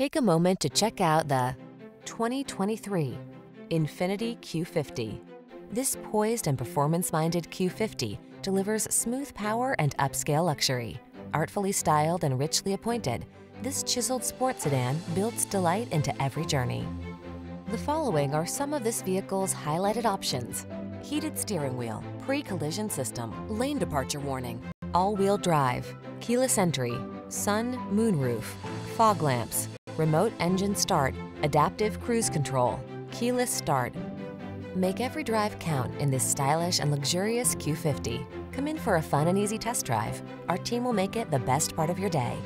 Take a moment to check out the 2023 Infiniti Q50. This poised and performance-minded Q50 delivers smooth power and upscale luxury. Artfully styled and richly appointed, this chiseled sports sedan builds delight into every journey. The following are some of this vehicle's highlighted options. Heated steering wheel, pre-collision system, lane departure warning, all-wheel drive, keyless entry, sun, moonroof, fog lamps, remote engine start, adaptive cruise control, keyless start. Make every drive count in this stylish and luxurious Q50. Come in for a fun and easy test drive. Our team will make it the best part of your day.